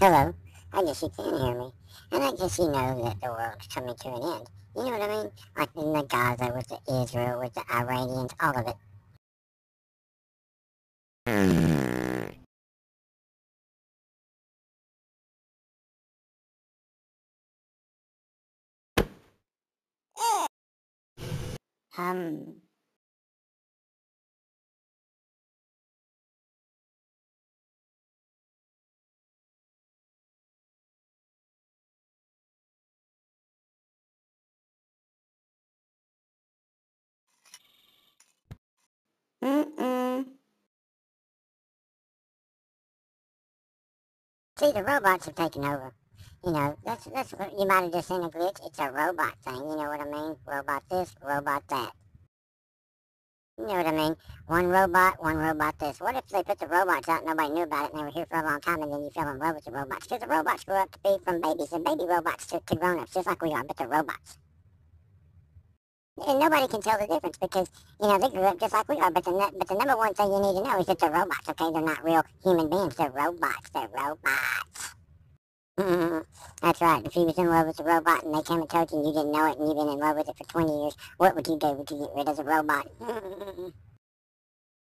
Hello. I guess you can hear me. And I guess you know that the world's coming to an end. You know what I mean? Like in the Gaza with the Israel, with the Iranians, all of it. Um, See, the robots have taken over. You know, that's that's you might have just seen a glitch. It's a robot thing. You know what I mean? Robot this, robot that. You know what I mean? One robot, one robot this. What if they put the robots out nobody knew about it and they were here for a long time and then you fell in love with the robots? Because the robots grew up to be from babies and baby robots to, to grown-ups, just like we are, but they're robots. And nobody can tell the difference because, you know, they grew up just like we are. But the, but the number one thing you need to know is that they're robots, okay? They're not real human beings. They're robots. They're robots. That's right. If you was in love with a robot and they came and told you and you didn't know it and you've been in love with it for 20 years, what would you do? Would you get rid of the robot?